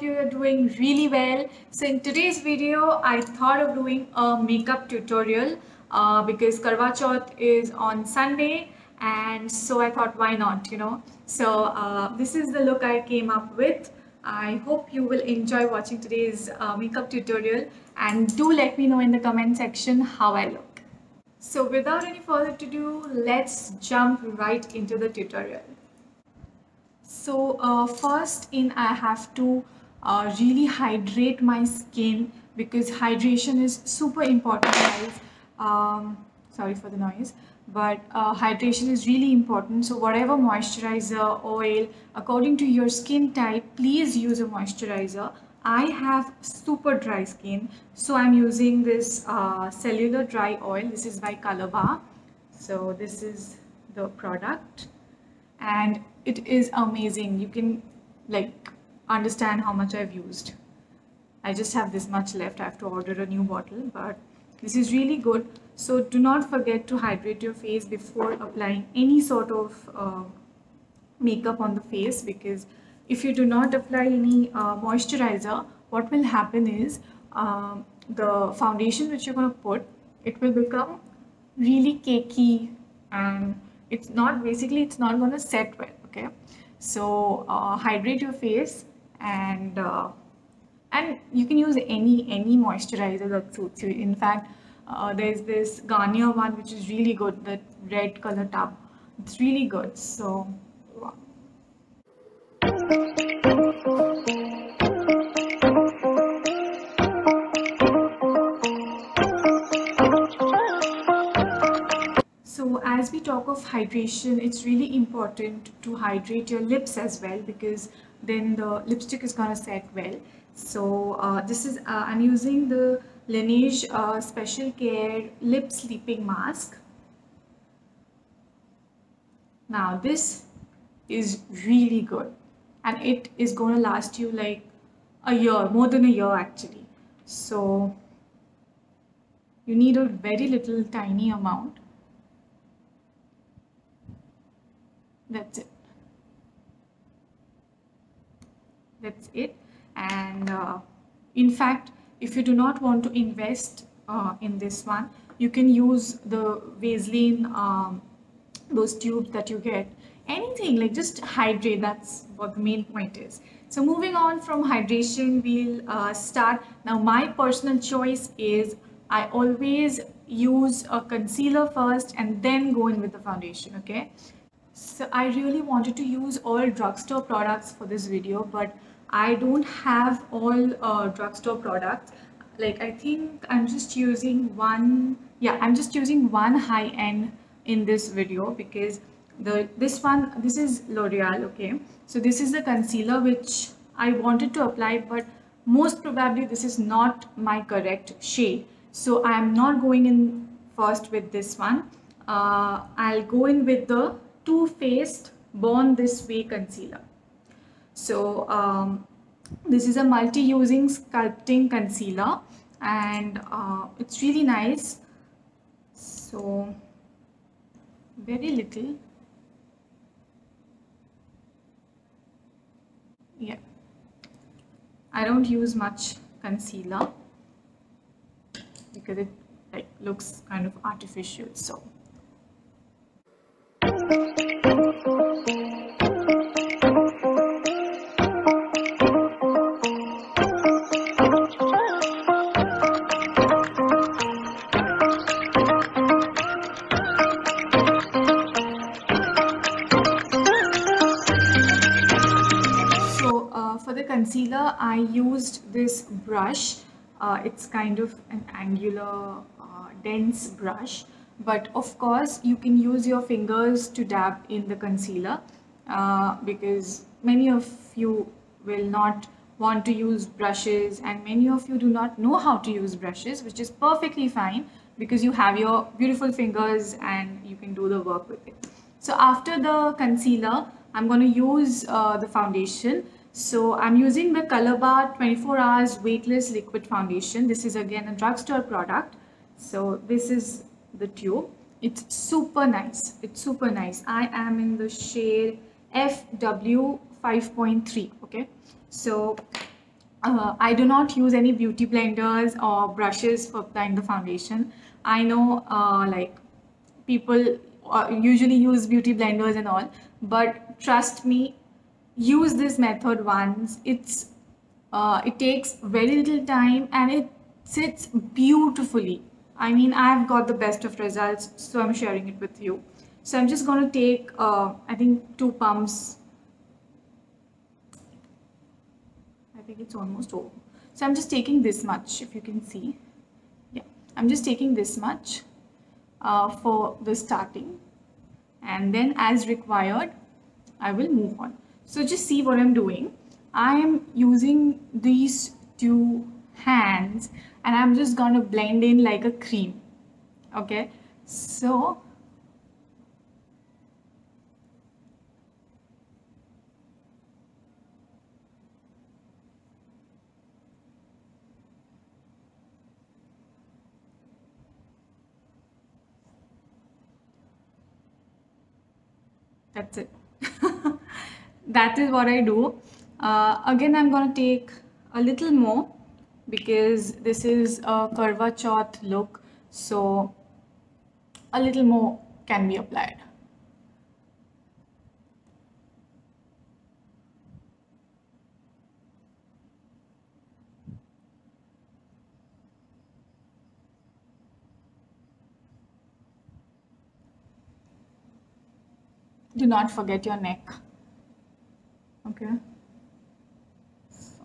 You are doing really well. So in today's video, I thought of doing a makeup tutorial uh, because Karwa Chauth is on Sunday and so I thought why not, you know. So uh, this is the look I came up with. I hope you will enjoy watching today's uh, makeup tutorial and do let me know in the comment section how I look. So without any further ado, let's jump right into the tutorial. So uh, first in I have to uh, really hydrate my skin because hydration is super important guys. Um, sorry for the noise but uh, hydration is really important. So whatever moisturizer oil according to your skin type please use a moisturizer. I have super dry skin so I'm using this uh, cellular dry oil. This is by Colorbar so this is the product and it is amazing. You can like understand how much I've used. I just have this much left. I have to order a new bottle but this is really good. So do not forget to hydrate your face before applying any sort of uh, makeup on the face because if you do not apply any uh, moisturizer what will happen is um, the foundation which you're going to put it will become really cakey and it's not basically it's not going to set well okay? So uh, hydrate your face and uh, and you can use any any moisturizer that suits you in fact uh, there's this Garnier one which is really good that red color tub it's really good so. So as we talk of hydration, it's really important to hydrate your lips as well because then the lipstick is gonna set well. So uh, this is, uh, I'm using the Laneige uh, Special Care Lip Sleeping Mask. Now this is really good and it is going to last you like a year, more than a year actually. So you need a very little tiny amount that's it that's it. And uh, in fact if you do not want to invest uh, in this one you can use the Vaseline um, those tubes that you get. Anything like just hydrate that's what the main point is. So moving on from hydration we'll uh, start. Now my personal choice is I always use a concealer first and then go in with the foundation okay? So I really wanted to use all drugstore products for this video, but I don't have all uh, drugstore products. Like I think I'm just using one, yeah, I'm just using one high end in this video because the this one, this is L'Oreal, okay. So this is the concealer which I wanted to apply, but most probably this is not my correct shade. So I'm not going in first with this one. Uh, I'll go in with the Too Faced Born This Way concealer. So um, this is a multi-using sculpting concealer and uh, it's really nice. So very little. Yeah. I don't use much concealer because it like looks kind of artificial so I used this brush uh, it's kind of an angular uh, dense brush but of course you can use your fingers to dab in the concealer uh, because many of you will not want to use brushes and many of you do not know how to use brushes which is perfectly fine because you have your beautiful fingers and you can do the work with it. So after the concealer, I'm going to use uh, the foundation. So I'm using the Colorbar 24 hours weightless liquid foundation. This is again a drugstore product. So this is the tube. It's super nice. It's super nice. I am in the shade FW 5.3. Okay. So uh, I do not use any beauty blenders or brushes for applying the foundation. I know uh, like people uh, usually use beauty blenders and all, but trust me, use this method once. It's uh, it takes very little time and it sits beautifully. I mean, I've got the best of results, so I'm sharing it with you. So I'm just going to take, uh, I think, two pumps I think it's almost over. So I'm just taking this much, if you can see. Yeah, I'm just taking this much uh, for the starting. And then as required, I will move on. So just see what I'm doing. I am using these two hands and I'm just going to blend in like a cream. Okay, so that's it that is what I do. Uh, again I'm gonna take a little more because this is a Karwa Chauth look so a little more can be applied. Do not forget your neck okay. So,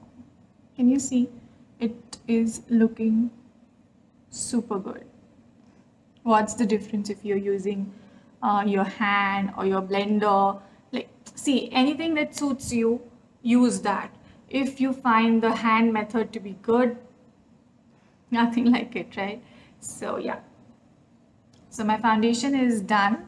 can you see? It is looking super good. What's the difference if you're using uh, your hand or your blender? Like see anything that suits you use that. If you find the hand method to be good nothing like it right? So yeah. So my foundation is done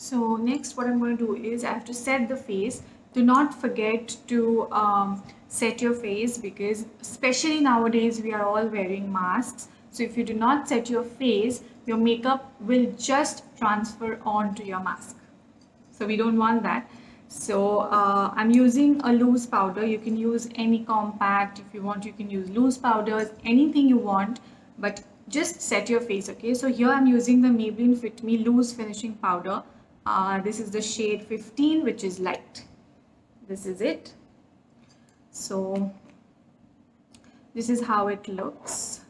So next what I'm going to do is I have to set the face. Do not forget to um, set your face because especially nowadays we are all wearing masks. So if you do not set your face, your makeup will just transfer onto your mask. So we don't want that. So uh, I'm using a loose powder. You can use any compact. If you want, you can use loose powders, anything you want, but just set your face, okay? So here I'm using the Maybelline Fit Me Loose Finishing Powder. Uh, this is the shade 15 which is light. This is it. So this is how it looks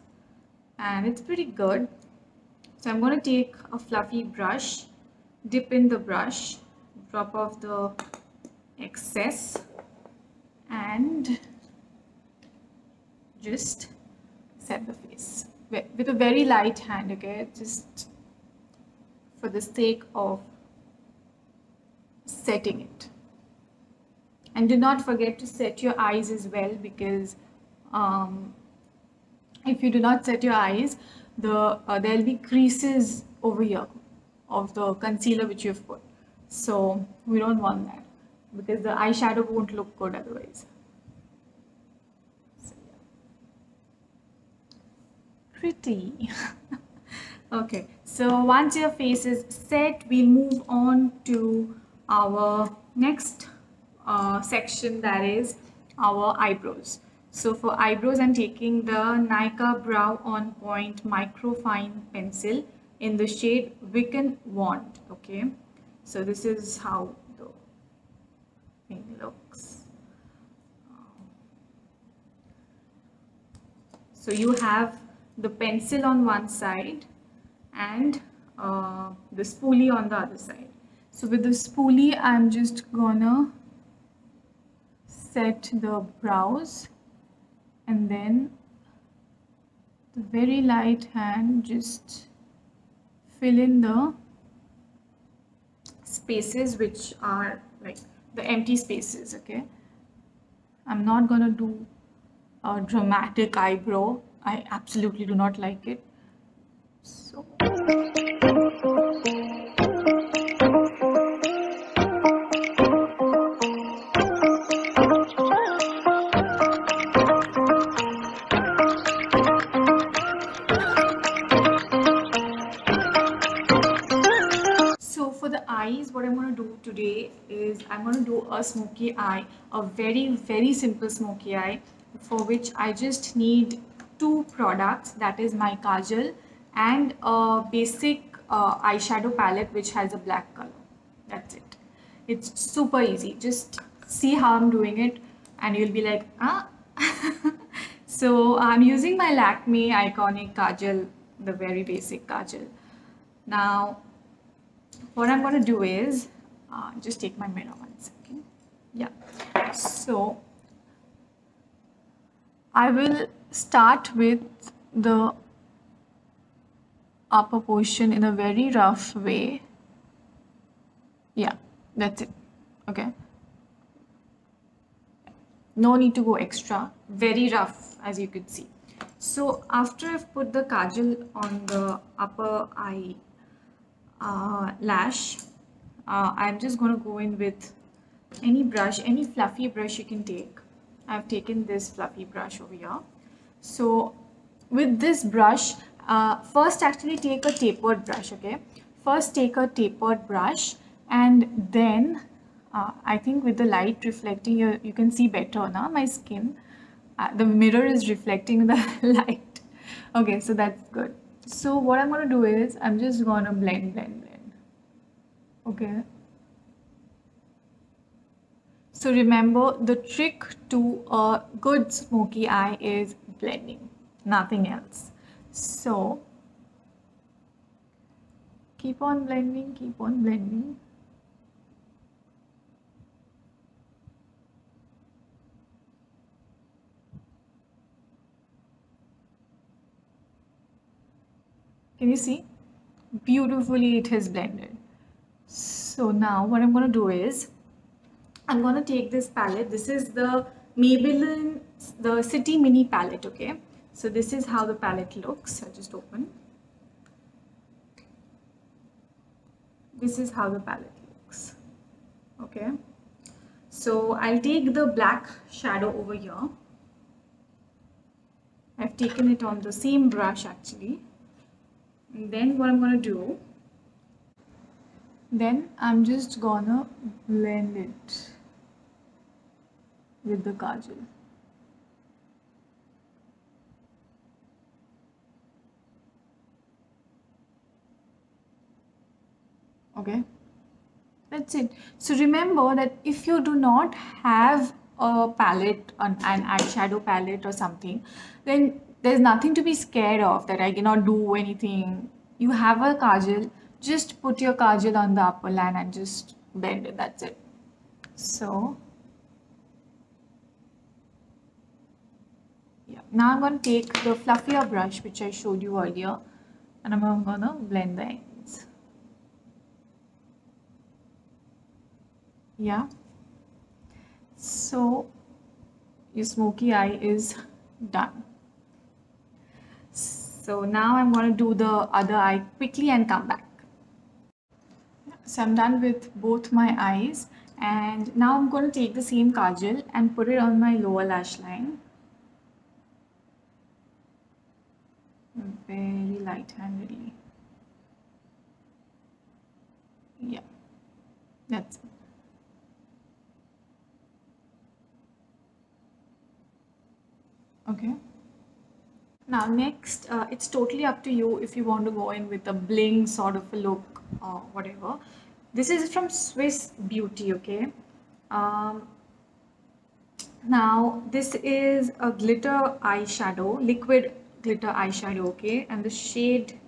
and it's pretty good. So I'm going to take a fluffy brush, dip in the brush, drop off the excess and just set the face with a very light hand okay just for the sake of setting it. And do not forget to set your eyes as well because um, if you do not set your eyes, the uh, there'll be creases over here of the concealer which you've put. So we don't want that because the eyeshadow won't look good otherwise. So, yeah. Pretty. okay, so once your face is set, we'll move on to our next uh, section that is our eyebrows. So for eyebrows, I'm taking the Nykaa Brow On Point Micro Fine Pencil in the shade Wiccan Wand. Okay, so this is how the thing looks. So you have the pencil on one side and uh, the spoolie on the other side. So with the spoolie, I'm just gonna set the brows and then the very light hand just fill in the spaces which are like the empty spaces okay? I'm not gonna do a dramatic eyebrow. I absolutely do not like it. So a smoky eye, a very, very simple smoky eye for which I just need two products that is my kajal and a basic uh, eyeshadow palette which has a black color. That's it. It's super easy. Just see how I'm doing it and you'll be like, ah. so I'm using my Lakme Iconic Kajal, the very basic Kajal. Now, what I'm going to do is, uh, just take my mirror one second. Yeah. So, I will start with the upper portion in a very rough way. Yeah, that's it. Okay. No need to go extra. Very rough as you could see. So after I've put the kajal on the upper eye uh, lash, uh, I'm just going to go in with any brush, any fluffy brush you can take. I've taken this fluffy brush over here. So with this brush, uh, first actually take a tapered brush, okay? First take a tapered brush and then uh, I think with the light reflecting, you, you can see better now my skin. Uh, the mirror is reflecting the light. Okay, so that's good. So what I'm going to do is I'm just going to blend, blend, blend. Okay. So remember the trick to a good smoky eye is blending, nothing else. So keep on blending, keep on blending. Can you see? Beautifully it has blended. So now what I'm going to do is, I'm going to take this palette. This is the Maybelline, the City Mini palette, okay? So this is how the palette looks. I'll just open. This is how the palette looks, okay? So I'll take the black shadow over here. I've taken it on the same brush actually and then what I'm gonna do then I'm just gonna blend it with the kajal. Okay? That's it. So remember that if you do not have a palette an, an eyeshadow palette or something then there's nothing to be scared of that I cannot do anything. You have a kajal, just put your kajal on the upper line and just bend it. That's it. So, yeah. Now I'm going to take the fluffier brush which I showed you earlier and I'm going to blend the ends. Yeah. So, your smoky eye is done. So now I'm going to do the other eye quickly and come back. So I'm done with both my eyes and now I'm going to take the same kajal and put it on my lower lash line. Very light-handedly. Yeah, that's it. Okay. Now next, uh, it's totally up to you if you want to go in with a bling sort of a look or whatever. This is from Swiss Beauty, okay? Um, now this is a glitter eyeshadow, liquid glitter eyeshadow, okay? And the shade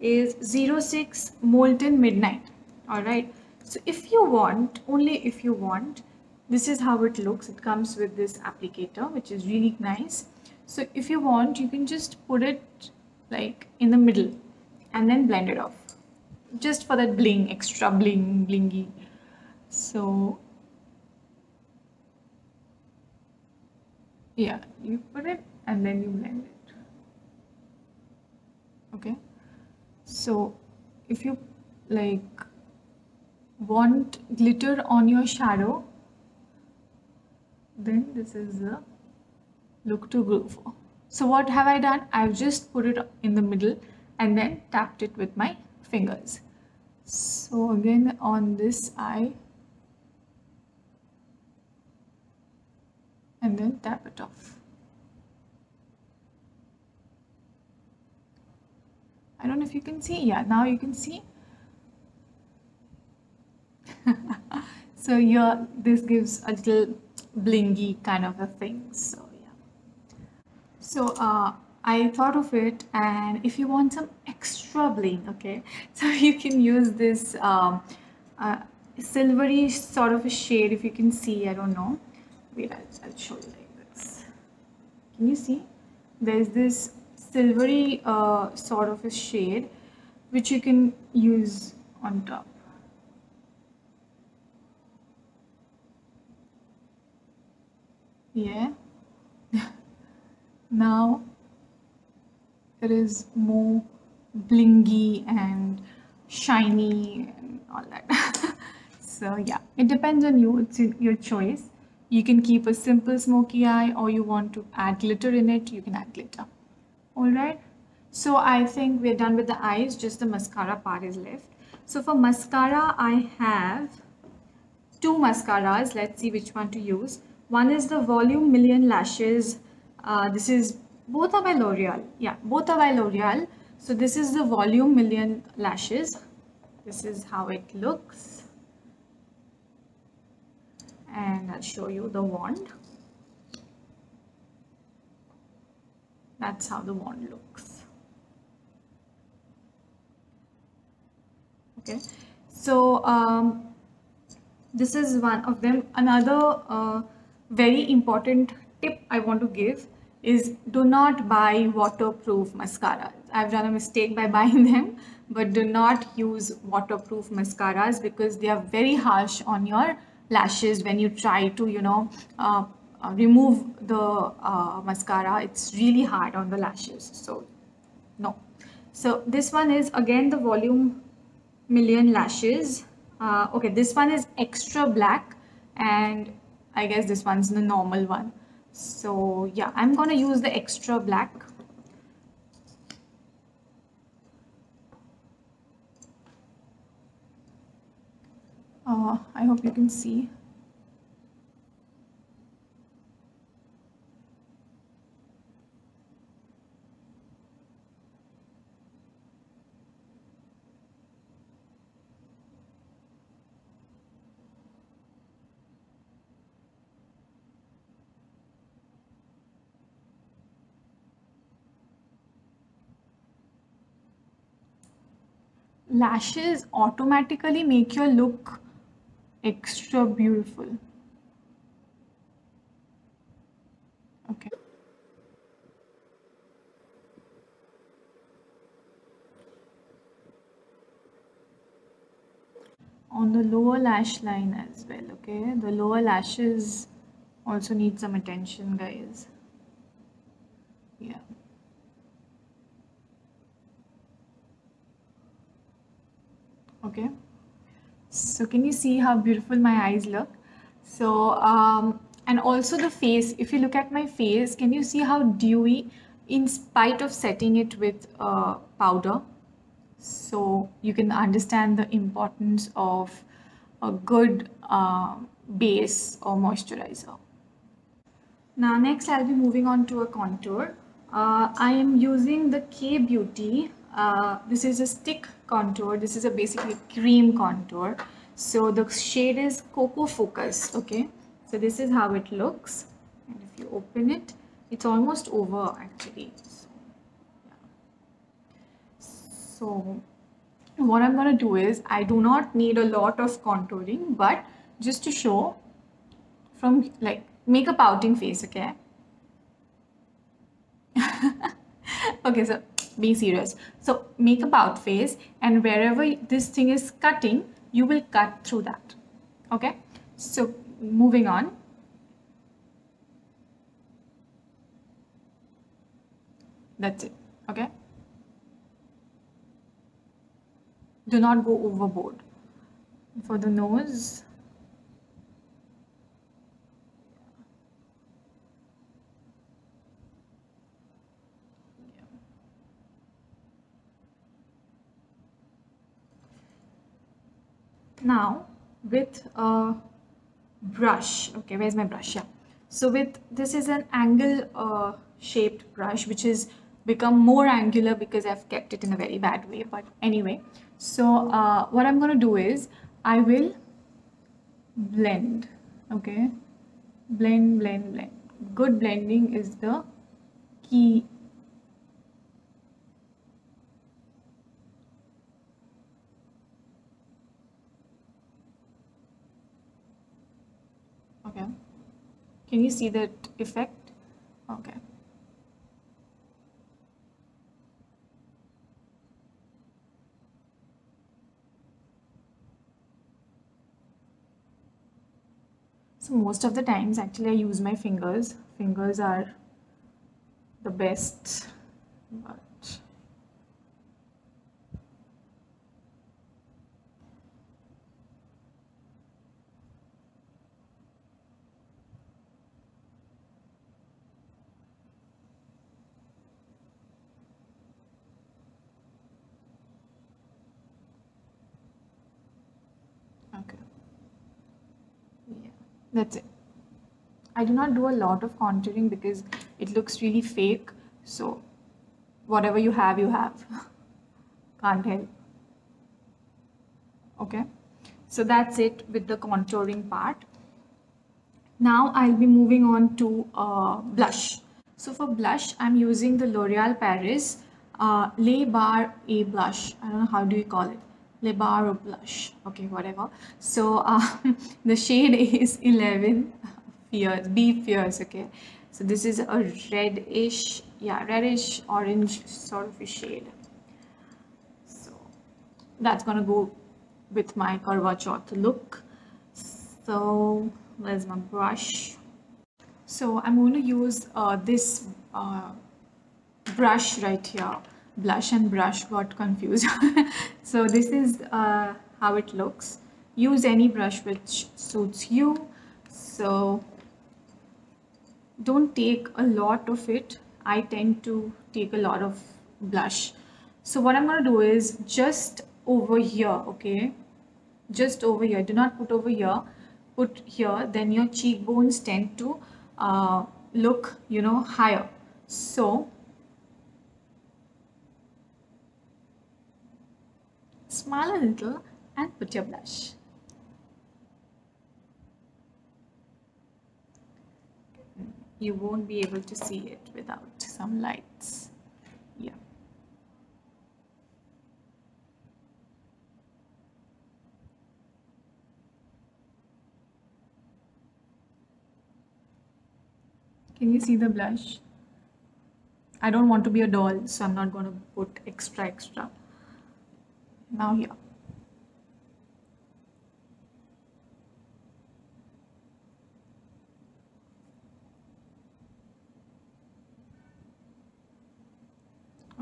is 06 Molten Midnight, alright? So if you want, only if you want, this is how it looks. It comes with this applicator, which is really nice so if you want, you can just put it like in the middle and then blend it off. Just for that bling, extra bling, blingy. So yeah, you put it and then you blend it. Okay. So if you like want glitter on your shadow, then this is the look to go for. So what have I done? I've just put it in the middle and then tapped it with my fingers. So again on this eye, and then tap it off. I don't know if you can see. Yeah, now you can see. so yeah, this gives a little blingy kind of a thing. So. So uh, I thought of it and if you want some extra bling, okay, so you can use this um, uh, silvery sort of a shade if you can see, I don't know. Wait, I'll, I'll show you like this. Can you see? There's this silvery uh, sort of a shade which you can use on top. Yeah. Now it is more blingy and shiny and all that. so yeah, it depends on you. It's your choice. You can keep a simple smoky eye or you want to add glitter in it, you can add glitter. Alright. So I think we're done with the eyes, just the mascara part is left. So for mascara, I have two mascaras. Let's see which one to use. One is the Volume Million Lashes. Uh, this is both are by L'Oreal. Yeah, both are by L'Oreal. So this is the volume million lashes. This is how it looks. And I'll show you the wand. That's how the wand looks. Okay, so um, this is one of them. Another uh, very important tip I want to give is do not buy waterproof mascaras. I've done a mistake by buying them, but do not use waterproof mascaras because they are very harsh on your lashes when you try to, you know, uh, uh, remove the uh, mascara. It's really hard on the lashes. So, no. So, this one is again the volume million lashes. Uh, okay, this one is extra black and I guess this one's the normal one so yeah i'm gonna use the extra black. Uh, i hope you can see lashes automatically make your look extra beautiful. Okay. On the lower lash line as well, okay? The lower lashes also need some attention, guys. Yeah. okay so can you see how beautiful my eyes look? So um, and also the face. If you look at my face can you see how dewy in spite of setting it with uh, powder? So you can understand the importance of a good uh, base or moisturizer. Now next I'll be moving on to a contour. Uh, I am using the Kay Beauty uh, this is a stick contour. This is a basically cream contour so the shade is cocoa focus okay? So this is how it looks. And if you open it it's almost over actually. So, yeah. so what I'm gonna do is I do not need a lot of contouring but just to show from like make a pouting face okay? Okay so be serious. So make a pout face and wherever this thing is cutting you will cut through that. Okay? So moving on. That's it. Okay? Do not go overboard. For the nose now with a brush okay where's my brush? Yeah. So with this is an angle uh, shaped brush which is become more angular because I've kept it in a very bad way but anyway. So uh, what I'm to do is I will blend okay? Blend blend blend. Good blending is the key okay can you see that effect? Okay. So most of the times actually I use my fingers. Fingers are the best but okay yeah that's it. I do not do a lot of contouring because it looks really fake. So whatever you have you have. Can't help. Okay? So that's it with the contouring part. Now I'll be moving on to uh, blush. So for blush I'm using the L'Oreal Paris uh, Le Bar A blush. I don't know how do you call it Le Bar blush. Okay whatever. So uh, the shade is 11 fierce be fierce okay? So this is a reddish yeah reddish orange sort of a shade. So that's gonna go with my chauth look. So there's my brush? So i'm going to use uh, this uh, brush right here blush and brush got confused. So this is uh, how it looks. Use any brush which suits you. So don't take a lot of it. I tend to take a lot of blush. So what I'm gonna do is just over here okay? Just over here. Do not put over here. Put here. Then your cheekbones tend to uh, look you know higher. So smile a little and put your blush you won't be able to see it without some lights. Yeah. Can you see the blush? I don't want to be a doll so I'm not going to put extra extra now here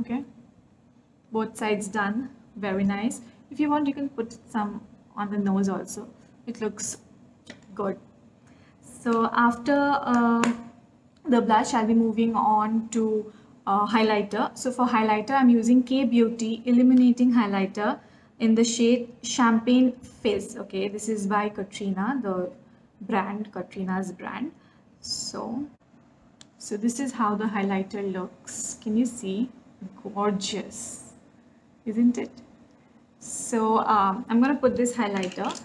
okay. Both sides done. Very nice. If you want you can put some on the nose also. It looks good. So after uh, the blush I'll be moving on to uh, highlighter. So for highlighter I'm using Kay Beauty illuminating highlighter in the shade Champagne Fizz okay? This is by Katrina the brand Katrina's brand. So so this is how the highlighter looks. Can you see? Gorgeous isn't it? So um, I'm gonna put this highlighter.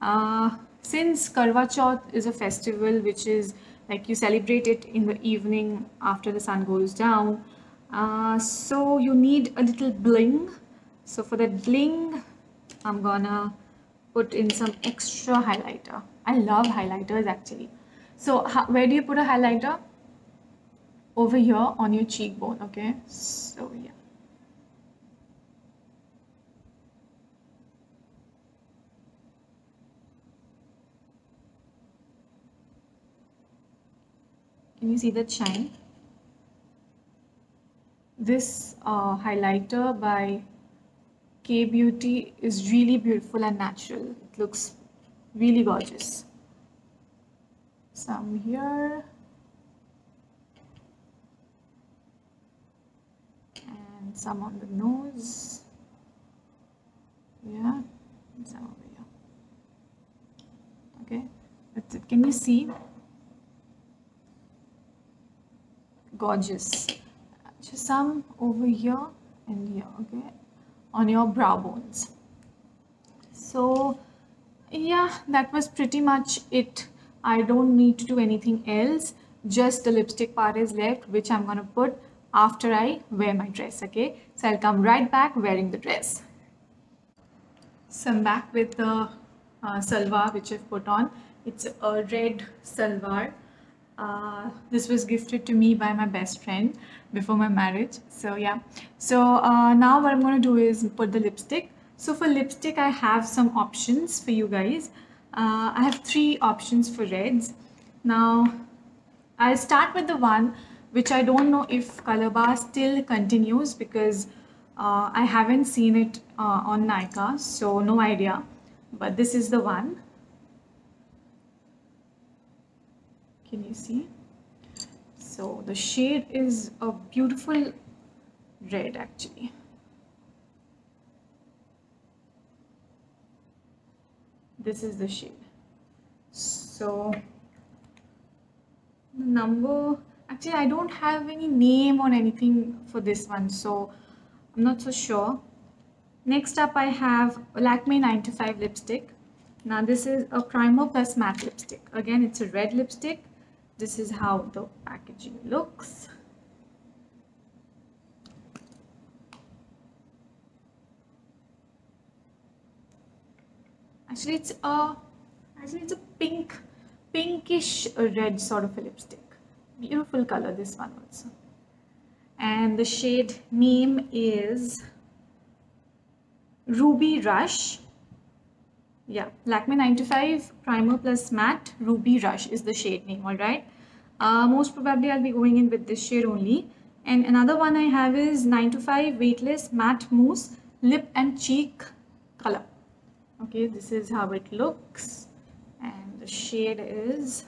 Uh, since Karwa Chauth is a festival which is like you celebrate it in the evening after the sun goes down. Uh, so you need a little bling. So for that bling I'm gonna put in some extra highlighter. I love highlighters actually. So where do you put a highlighter? Over here on your cheekbone okay? So yeah can you see that shine this uh, highlighter by Kay Beauty is really beautiful and natural it looks really gorgeous some here And some on the nose. Yeah, some over here. Okay, that's it. Can you see? Gorgeous. Just some over here and here okay? On your brow bones. So yeah that was pretty much it. I don't need to do anything else. Just the lipstick part is left which I'm gonna put after I wear my dress okay? So I'll come right back wearing the dress. So I'm back with the uh, salwar which I've put on. It's a red salwar uh, this was gifted to me by my best friend before my marriage. So yeah. So uh, now what I'm going to do is put the lipstick. So for lipstick I have some options for you guys. Uh, I have three options for reds. Now I'll start with the one which I don't know if Colorbar still continues because uh, I haven't seen it uh, on Nykaa. So no idea. But this is the one can you see? So the shade is a beautiful red actually. This is the shade. So the number actually I don't have any name or anything for this one so I'm not so sure. Next up I have Lakme 95 lipstick. Now this is a primer plus matte lipstick. Again it's a red lipstick this is how the packaging looks. Actually it's a actually it's a pink pinkish red sort of a lipstick. Beautiful color this one also. And the shade name is ruby rush. Yeah Lakme 95 primer plus matte ruby rush is the shade name all right uh, most probably I'll be going in with this shade only. And another one I have is 9 to 5 weightless matte mousse lip and cheek color. Okay this is how it looks. And the shade is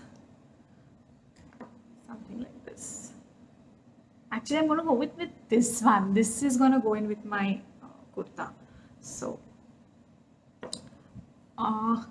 something like this. Actually I'm gonna go with, with this one. This is gonna go in with my uh, kurta. So uh,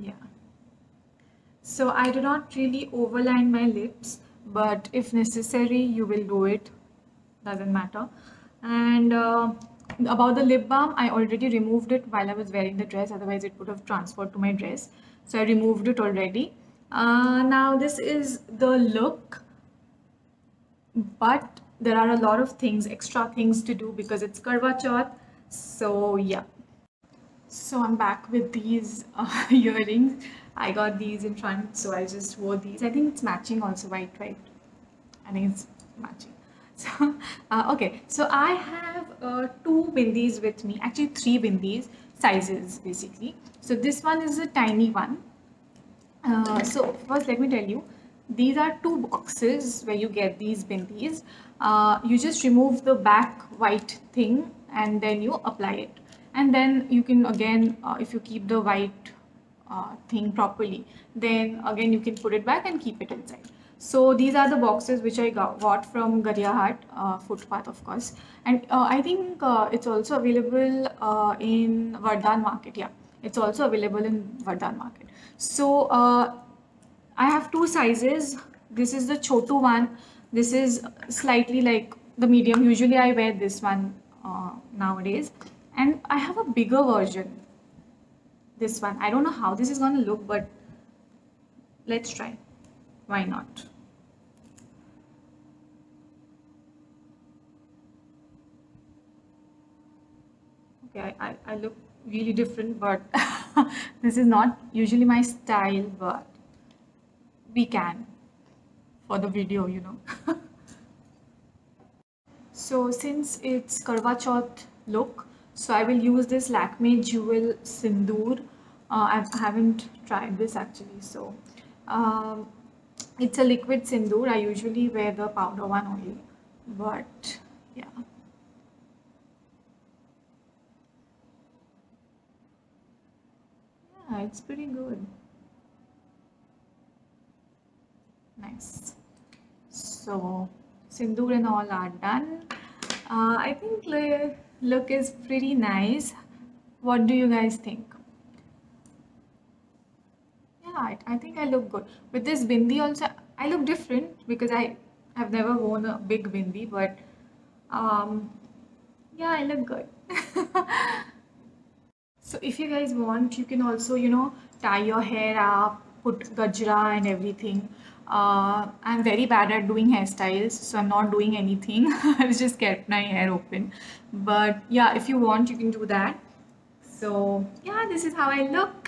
yeah. So I do not really overline my lips but if necessary you will do it. Doesn't matter. And uh, about the lip balm I already removed it while I was wearing the dress. Otherwise it would have transferred to my dress. So I removed it already. Uh, now this is the look. But there are a lot of things extra things to do because it's Chauth so yeah so I'm back with these uh, earrings. I got these in front, so I just wore these. I think it's matching also, white, white. I think it's matching. So, uh, okay, so I have uh, two bindis with me, actually three bindis, sizes basically. So this one is a tiny one. Uh, so first let me tell you, these are two boxes where you get these bindis. Uh, you just remove the back white thing and then you apply it and then you can again uh, if you keep the white uh, thing properly then again you can put it back and keep it inside. So these are the boxes which I got, got from Gariahat uh, footpath of course. And uh, I think uh, it's also available uh, in Vardaan market yeah. It's also available in Vardaan market. So I have two sizes. This is the chotu one. This is slightly like the medium. Usually I wear this one nowadays and I have a bigger version. This one. I don't know how this is going to look but let's try. Why not? Okay I, I, I look really different but this is not usually my style but we can for the video you know. So since it's Karwa Chauth look so I will use this Lakme Jewel Sindoor. Uh, I haven't tried this actually so um, it's a liquid sindoor. I usually wear the powder one only but yeah. Yeah it's pretty good. Nice. So sindoor and all are done. Uh, I think the look is pretty nice. What do you guys think? Yeah I, I think I look good. With this bindi also I look different because I have never worn a big bindi but um, yeah I look good. So if you guys want you can also you know tie your hair up put gajra and everything uh, I'm very bad at doing hairstyles so I'm not doing anything. I've just kept my hair open. But yeah if you want you can do that. So yeah this is how I look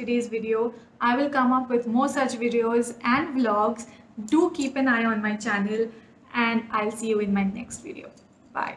today's video. I will come up with more such videos and vlogs. Do keep an eye on my channel and I'll see you in my next video. Bye.